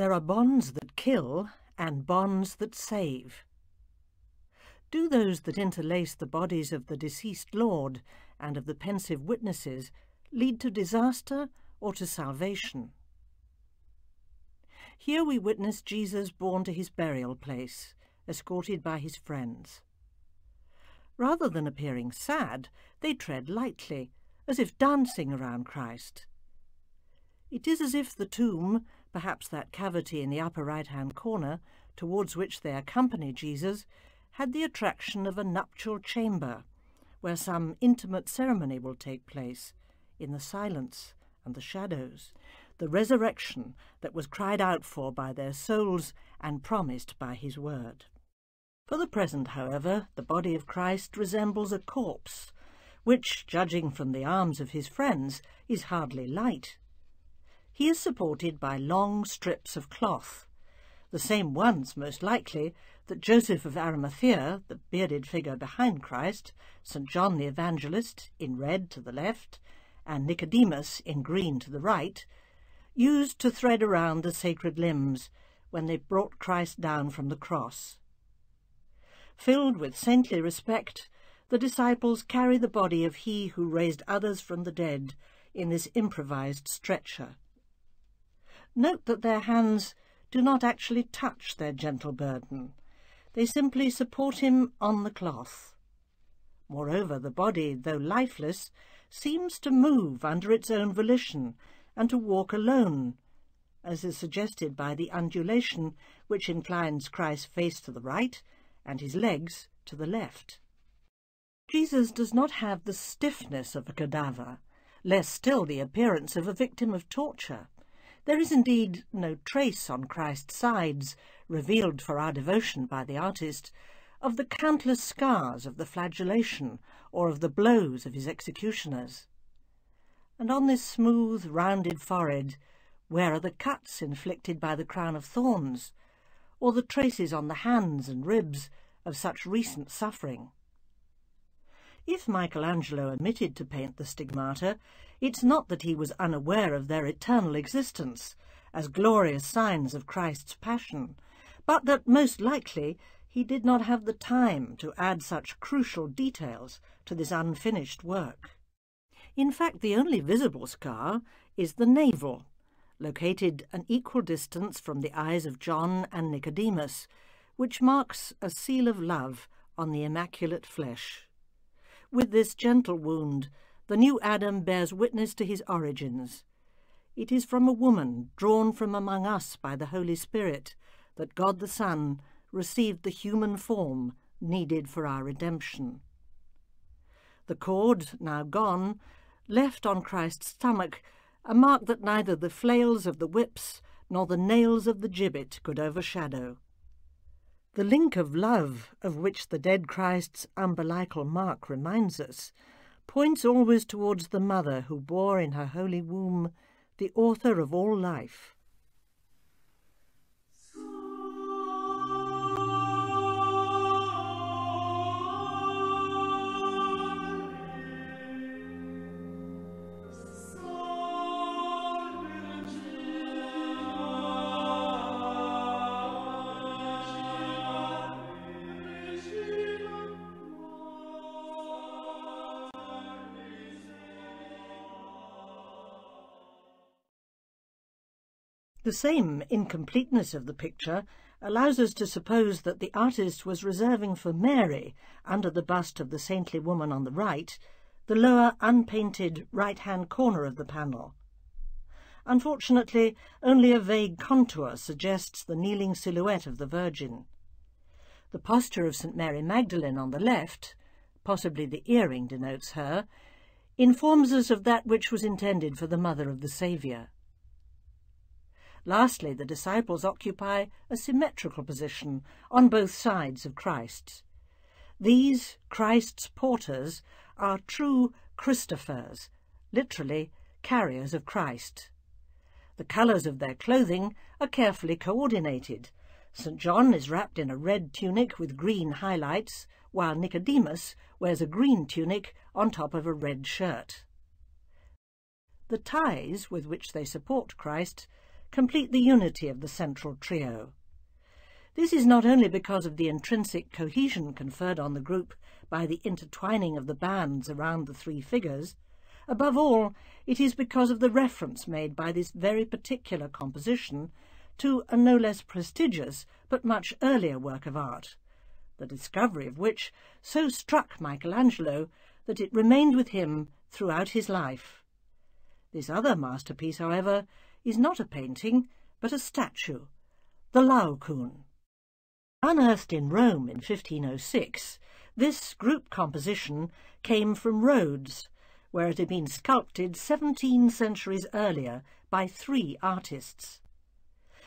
There are bonds that kill and bonds that save. Do those that interlace the bodies of the deceased Lord and of the pensive witnesses lead to disaster or to salvation? Here we witness Jesus borne to his burial place, escorted by his friends. Rather than appearing sad, they tread lightly, as if dancing around Christ. It is as if the tomb, perhaps that cavity in the upper right-hand corner, towards which they accompany Jesus, had the attraction of a nuptial chamber, where some intimate ceremony will take place, in the silence and the shadows, the resurrection that was cried out for by their souls and promised by his word. For the present, however, the body of Christ resembles a corpse, which, judging from the arms of his friends, is hardly light. He is supported by long strips of cloth, the same ones, most likely, that Joseph of Arimathea, the bearded figure behind Christ, St. John the Evangelist, in red to the left, and Nicodemus, in green to the right, used to thread around the sacred limbs when they brought Christ down from the cross. Filled with saintly respect, the disciples carry the body of he who raised others from the dead in this improvised stretcher. Note that their hands do not actually touch their gentle burden. They simply support him on the cloth. Moreover, the body, though lifeless, seems to move under its own volition and to walk alone, as is suggested by the undulation which inclines Christ's face to the right and his legs to the left. Jesus does not have the stiffness of a cadaver, less still the appearance of a victim of torture. There is indeed no trace on Christ's sides, revealed for our devotion by the artist, of the countless scars of the flagellation or of the blows of his executioners. And on this smooth, rounded forehead, where are the cuts inflicted by the crown of thorns, or the traces on the hands and ribs of such recent suffering? If Michelangelo omitted to paint the stigmata, it's not that he was unaware of their eternal existence as glorious signs of Christ's passion, but that most likely he did not have the time to add such crucial details to this unfinished work. In fact, the only visible scar is the navel, located an equal distance from the eyes of John and Nicodemus, which marks a seal of love on the immaculate flesh. With this gentle wound, the new Adam bears witness to his origins. It is from a woman drawn from among us by the Holy Spirit that God the Son received the human form needed for our redemption. The cord, now gone, left on Christ's stomach a mark that neither the flails of the whips nor the nails of the gibbet could overshadow. The link of love of which the dead Christ's umbilical mark reminds us points always towards the mother who bore in her holy womb the author of all life, The same incompleteness of the picture allows us to suppose that the artist was reserving for Mary, under the bust of the saintly woman on the right, the lower unpainted right-hand corner of the panel. Unfortunately, only a vague contour suggests the kneeling silhouette of the Virgin. The posture of St Mary Magdalene on the left, possibly the earring denotes her, informs us of that which was intended for the mother of the Saviour. Lastly, the disciples occupy a symmetrical position on both sides of Christ. These, Christ's porters, are true Christophers, literally carriers of Christ. The colours of their clothing are carefully coordinated. St. John is wrapped in a red tunic with green highlights, while Nicodemus wears a green tunic on top of a red shirt. The ties with which they support Christ complete the unity of the central trio. This is not only because of the intrinsic cohesion conferred on the group by the intertwining of the bands around the three figures, above all, it is because of the reference made by this very particular composition to a no less prestigious but much earlier work of art, the discovery of which so struck Michelangelo that it remained with him throughout his life. This other masterpiece, however, is not a painting, but a statue, the Laocoon. Unearthed in Rome in 1506, this group composition came from Rhodes, where it had been sculpted 17 centuries earlier by three artists.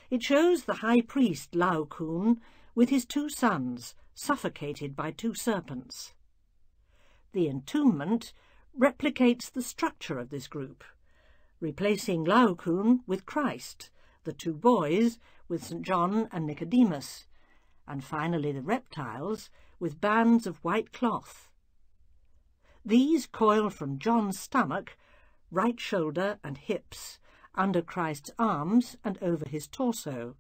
It shows the high priest Laocoon with his two sons suffocated by two serpents. The entombment replicates the structure of this group, replacing Laocoon with Christ, the two boys with St. John and Nicodemus, and finally the reptiles with bands of white cloth. These coil from John's stomach, right shoulder and hips, under Christ's arms and over his torso,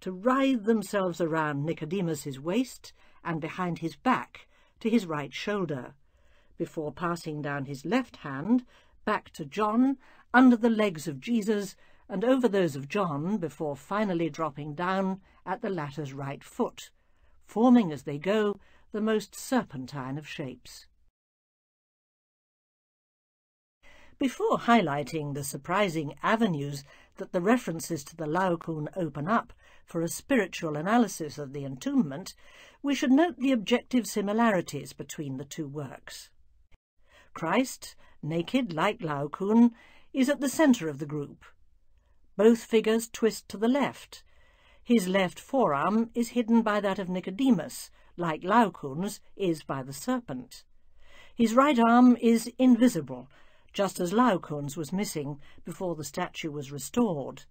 to writhe themselves around Nicodemus's waist and behind his back to his right shoulder, before passing down his left hand back to John, under the legs of Jesus, and over those of John, before finally dropping down at the latter's right foot, forming as they go the most serpentine of shapes. Before highlighting the surprising avenues that the references to the Laocoon open up for a spiritual analysis of the entombment, we should note the objective similarities between the two works. Christ, naked like Laocoon, is at the centre of the group. Both figures twist to the left. His left forearm is hidden by that of Nicodemus, like Laocoon's is by the serpent. His right arm is invisible, just as Laocoon's was missing before the statue was restored.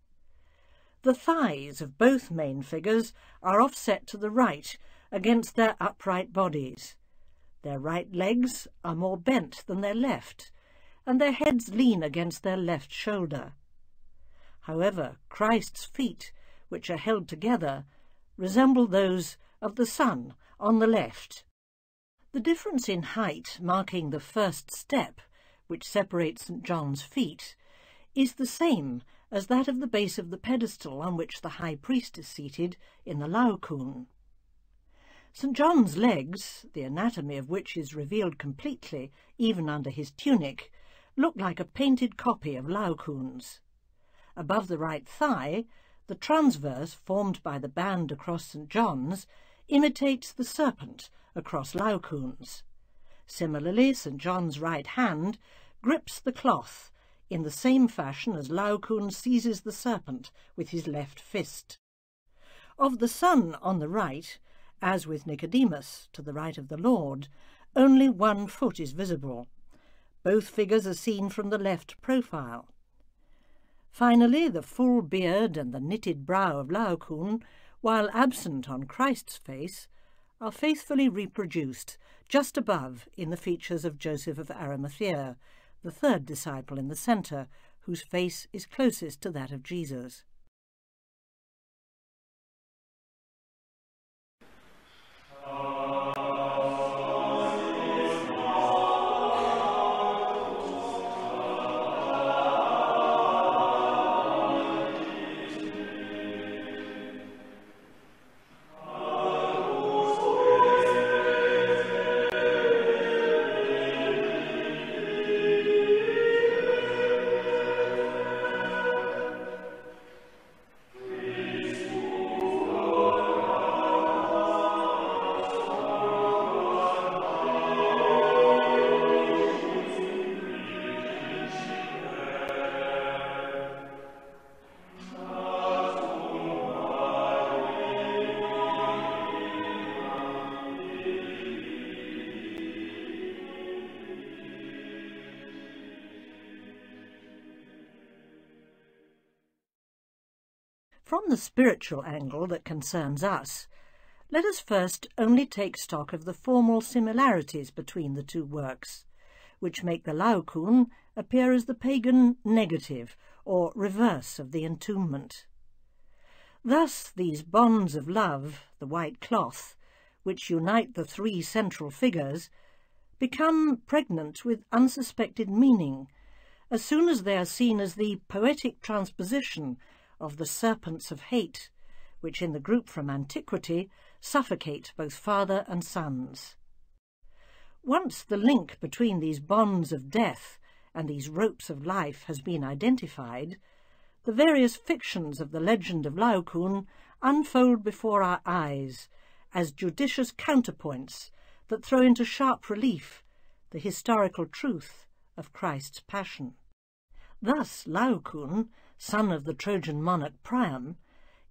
The thighs of both main figures are offset to the right against their upright bodies. Their right legs are more bent than their left, and their heads lean against their left shoulder. However, Christ's feet, which are held together, resemble those of the Son on the left. The difference in height marking the first step which separates St. John's feet, is the same as that of the base of the pedestal on which the high priest is seated in the Laocoon. St. John's legs, the anatomy of which is revealed completely even under his tunic, look like a painted copy of Laocoon's. Above the right thigh, the transverse formed by the band across St. John's imitates the serpent across Laocoon's. Similarly, St. John's right hand grips the cloth in the same fashion as Laocoon seizes the serpent with his left fist. Of the Son on the right, as with Nicodemus to the right of the Lord, only one foot is visible. Both figures are seen from the left profile. Finally, the full beard and the knitted brow of Laocoon, while absent on Christ's face, are faithfully reproduced just above in the features of Joseph of Arimathea, the third disciple in the centre, whose face is closest to that of Jesus. From the spiritual angle that concerns us, let us first only take stock of the formal similarities between the two works, which make the Laocoon appear as the pagan negative, or reverse of the entombment. Thus these bonds of love, the white cloth, which unite the three central figures, become pregnant with unsuspected meaning as soon as they are seen as the poetic transposition of the serpents of hate, which in the group from antiquity suffocate both father and sons. Once the link between these bonds of death and these ropes of life has been identified, the various fictions of the legend of Laocoon unfold before our eyes as judicious counterpoints that throw into sharp relief the historical truth of Christ's passion. Thus Laocoon, son of the Trojan monarch Priam,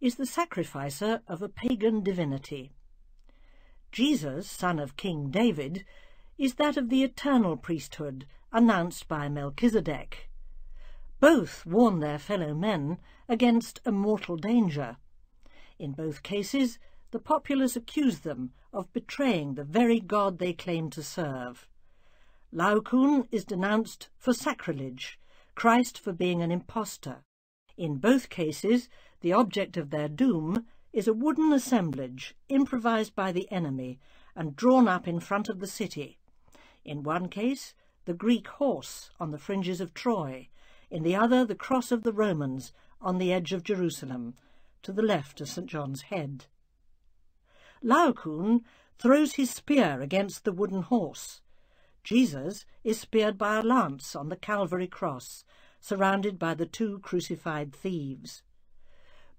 is the sacrificer of a pagan divinity. Jesus, son of King David, is that of the eternal priesthood announced by Melchizedek. Both warn their fellow men against a mortal danger. In both cases, the populace accuse them of betraying the very God they claim to serve. Laocoon is denounced for sacrilege, Christ for being an impostor. In both cases, the object of their doom is a wooden assemblage improvised by the enemy and drawn up in front of the city. In one case, the Greek horse on the fringes of Troy, in the other the cross of the Romans on the edge of Jerusalem, to the left of St. John's Head. Laocoon throws his spear against the wooden horse. Jesus is speared by a lance on the Calvary cross, surrounded by the two crucified thieves.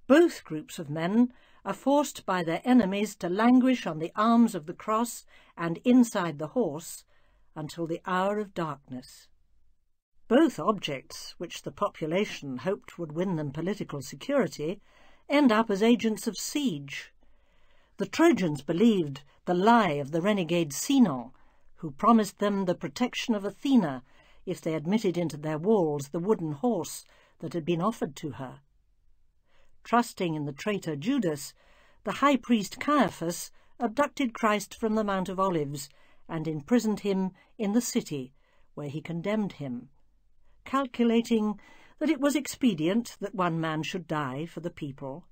Both groups of men are forced by their enemies to languish on the arms of the cross and inside the horse until the hour of darkness. Both objects, which the population hoped would win them political security, end up as agents of siege. The Trojans believed the lie of the renegade Sinon, who promised them the protection of Athena if they admitted into their walls the wooden horse that had been offered to her. Trusting in the traitor Judas, the high priest Caiaphas abducted Christ from the Mount of Olives and imprisoned him in the city, where he condemned him calculating that it was expedient that one man should die for the people.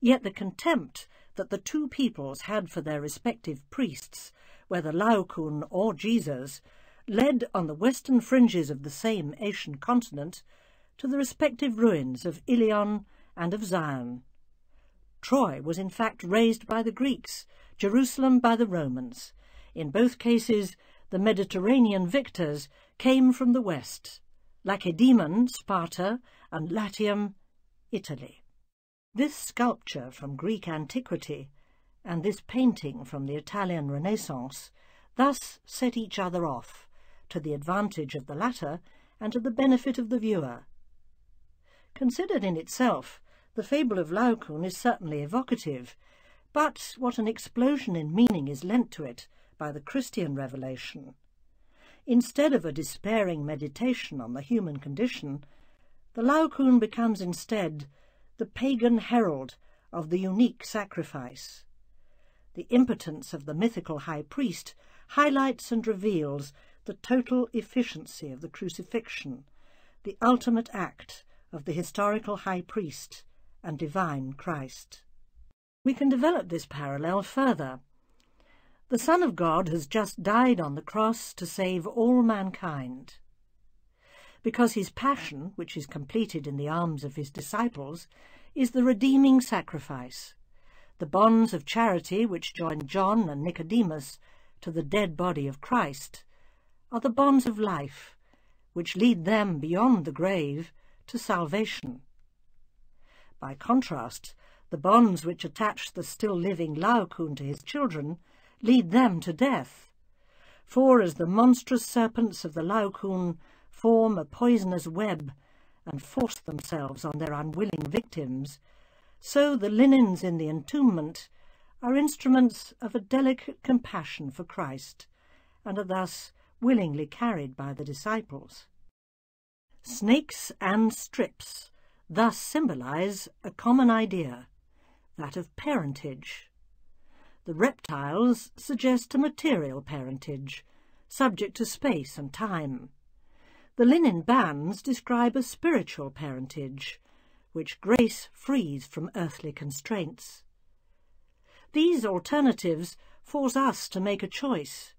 Yet the contempt that the two peoples had for their respective priests, whether Laocoon or Jesus, led on the western fringes of the same Asian continent to the respective ruins of Ilion and of Zion. Troy was in fact razed by the Greeks, Jerusalem by the Romans. In both cases, the Mediterranean victors came from the west, Lacedaemon, Sparta, and Latium, Italy. This sculpture from Greek antiquity and this painting from the Italian Renaissance thus set each other off, to the advantage of the latter and to the benefit of the viewer. Considered in itself, the fable of Laocoon is certainly evocative, but what an explosion in meaning is lent to it by the Christian revelation. Instead of a despairing meditation on the human condition, the Laocoon becomes instead the pagan herald of the unique sacrifice. The impotence of the mythical high priest highlights and reveals the total efficiency of the crucifixion, the ultimate act of the historical high priest and divine Christ. We can develop this parallel further the Son of God has just died on the cross to save all mankind. Because his passion, which is completed in the arms of his disciples, is the redeeming sacrifice, the bonds of charity which join John and Nicodemus to the dead body of Christ are the bonds of life which lead them beyond the grave to salvation. By contrast, the bonds which attach the still living Laocoon to his children lead them to death. For as the monstrous serpents of the Laocoon form a poisonous web and force themselves on their unwilling victims, so the linens in the entombment are instruments of a delicate compassion for Christ, and are thus willingly carried by the disciples. Snakes and strips thus symbolize a common idea, that of parentage. The reptiles suggest a material parentage, subject to space and time. The linen bands describe a spiritual parentage, which grace frees from earthly constraints. These alternatives force us to make a choice.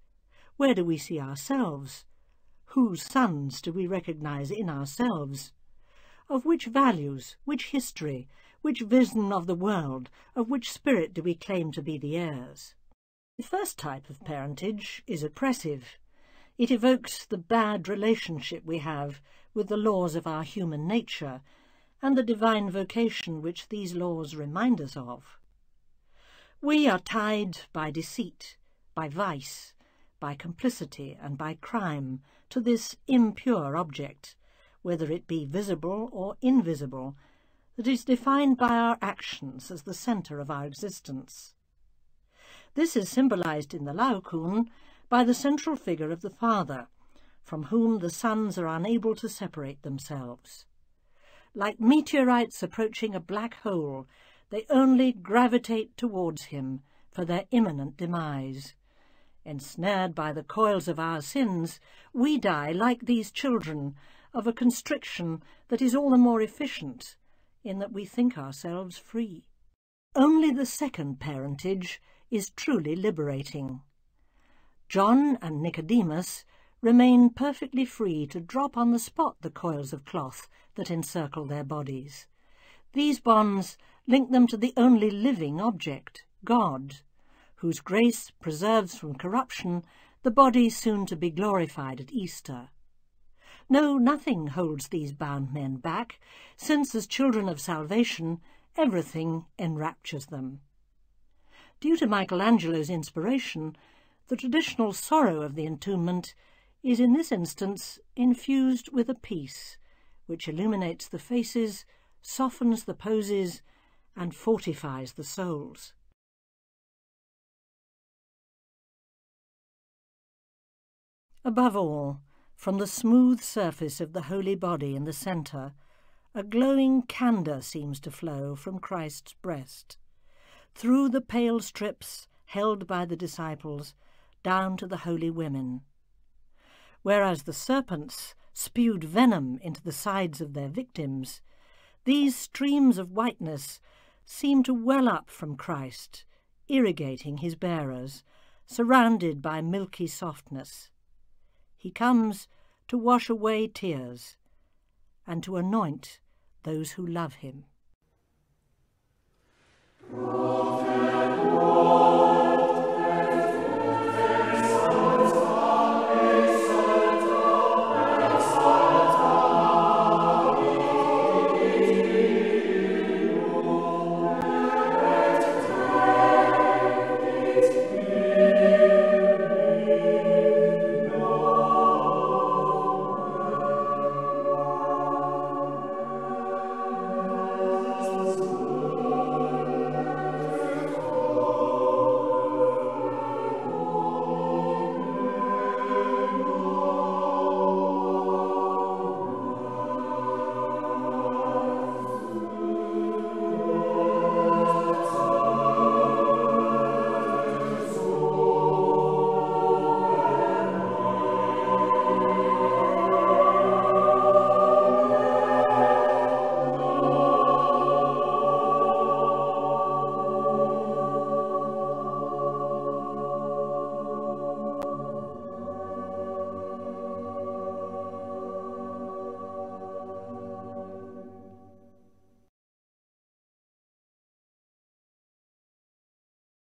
Where do we see ourselves? Whose sons do we recognize in ourselves? Of which values, which history, which vision of the world, of which spirit do we claim to be the heirs? The first type of parentage is oppressive. It evokes the bad relationship we have with the laws of our human nature and the divine vocation which these laws remind us of. We are tied by deceit, by vice, by complicity and by crime to this impure object, whether it be visible or invisible, that is defined by our actions as the centre of our existence. This is symbolized in the Laocoon by the central figure of the father, from whom the sons are unable to separate themselves. Like meteorites approaching a black hole, they only gravitate towards him for their imminent demise. Ensnared by the coils of our sins, we die, like these children, of a constriction that is all the more efficient in that we think ourselves free. Only the second parentage is truly liberating. John and Nicodemus remain perfectly free to drop on the spot the coils of cloth that encircle their bodies. These bonds link them to the only living object, God, whose grace preserves from corruption the body soon to be glorified at Easter. No, nothing holds these bound men back, since as children of salvation everything enraptures them. Due to Michelangelo's inspiration, the traditional sorrow of the entombment is in this instance infused with a peace which illuminates the faces, softens the poses, and fortifies the souls. Above all, from the smooth surface of the holy body in the centre, a glowing candour seems to flow from Christ's breast, through the pale strips held by the disciples down to the holy women. Whereas the serpents spewed venom into the sides of their victims, these streams of whiteness seem to well up from Christ, irrigating his bearers, surrounded by milky softness. He comes to wash away tears and to anoint those who love him. Prophet.